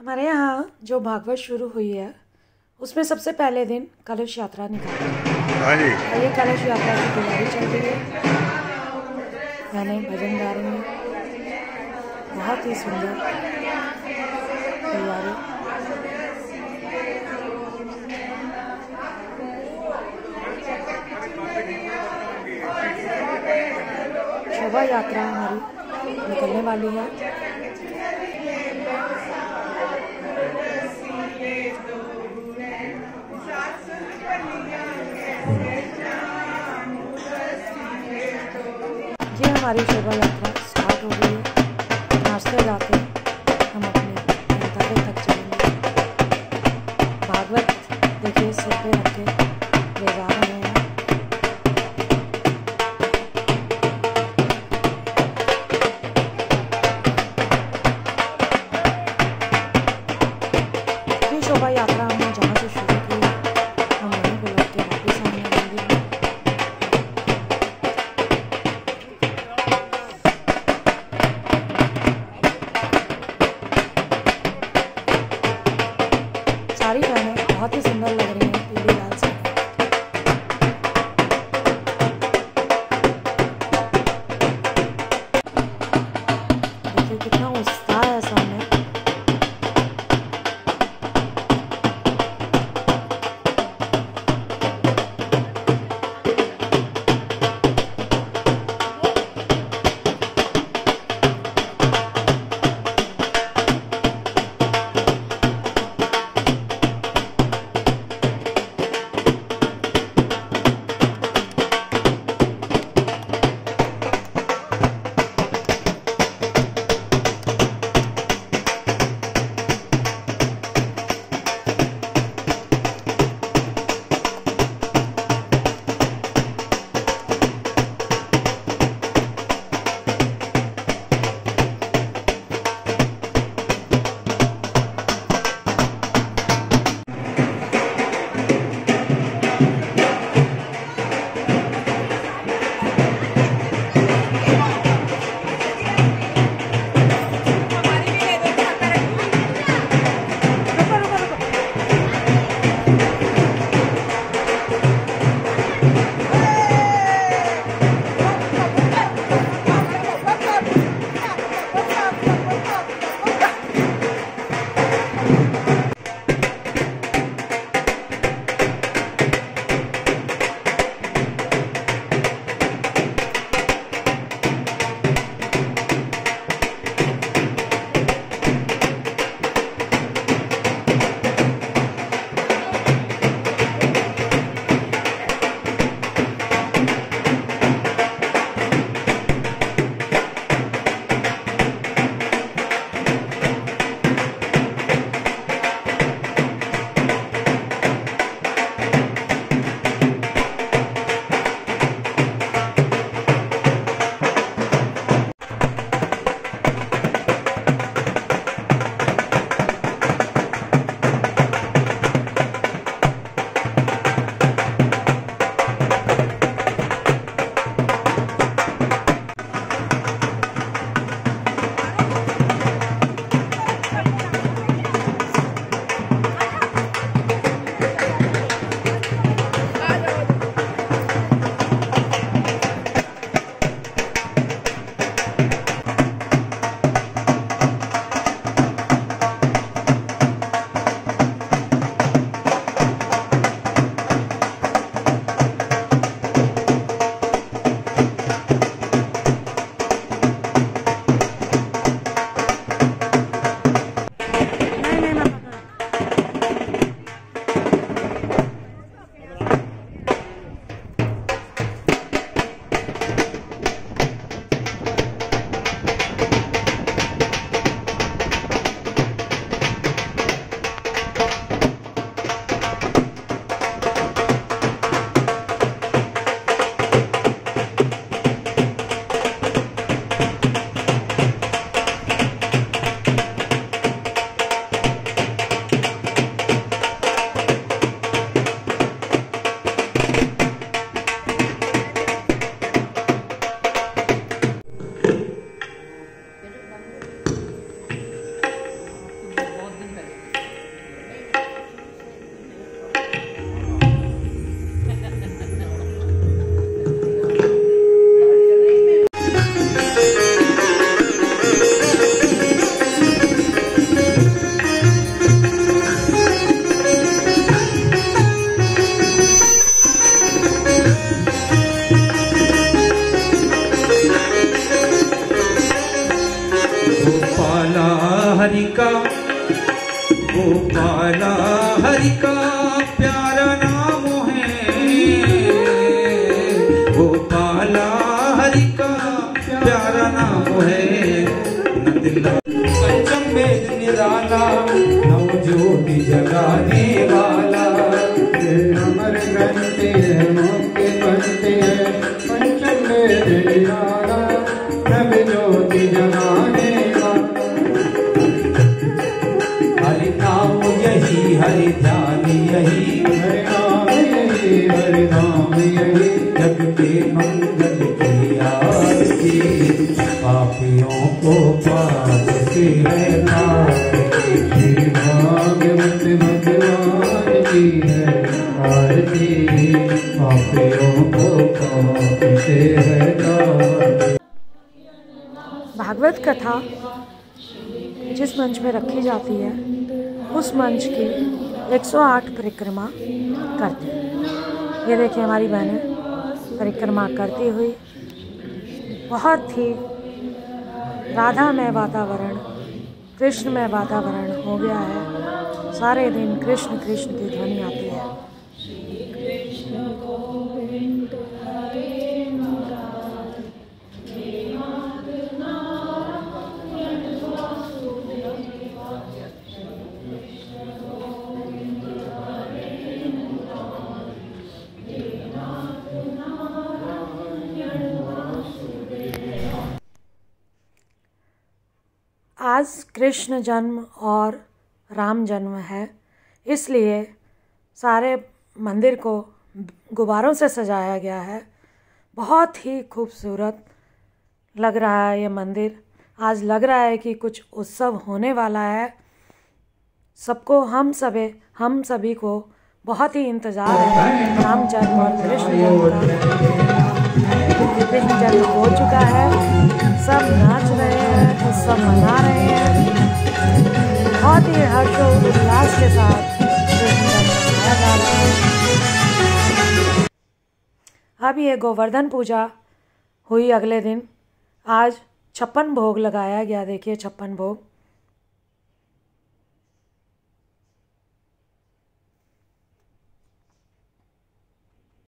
हमारे यहाँ जो भागवत शुरू हुई है उसमें सबसे पहले दिन कलश यात्रा निकाली। हाँ ये कलश यात्रा की तैयारी चल रही है। गाने भजन गा रही हैं। बहुत ही सुंदर तैयारी। शोभा यात्रा हमारी निकलने वाली है। ये हमारी शोभा यात्रा स्टार्ट हो गई है। नाचते गाते हम अपने गंतव्य तक चलेंगे भागवत देखिए सिर पे रख। like account. पंचम वेद निराला नव ज्योति जगाने वाला। भागवत कथा जिस मंच में रखी जाती है उस मंच की 108 परिक्रमा करते हैं। ये देखिए हमारी बहनें परिक्रमा करती हुई बहुत ही राधा में वातावरण कृष्ण में वातावरण हो गया है। सारे दिन कृष्ण कृष्ण की ध्वनि आती है। आज कृष्ण जन्म और राम जन्म है। इसलिए सारे मंदिर को गुब्बारों से सजाया गया है। बहुत ही खूबसूरत लग रहा है ये मंदिर। आज लग रहा है कि कुछ उत्सव होने वाला है। सबको हम सभी हम सभी को बहुत ही इंतज़ार है। राम जन्म और कृष्ण जन्म का। कृष्ण जन्म हो चुका है। सब नाच रहे हैं, सब मना रहे हैं। बहुत ही हर्षो उल्लास के साथ अब ये गोवर्धन पूजा हुई अगले दिन। आज छप्पन भोग लगाया गया, देखिए छप्पन भोग।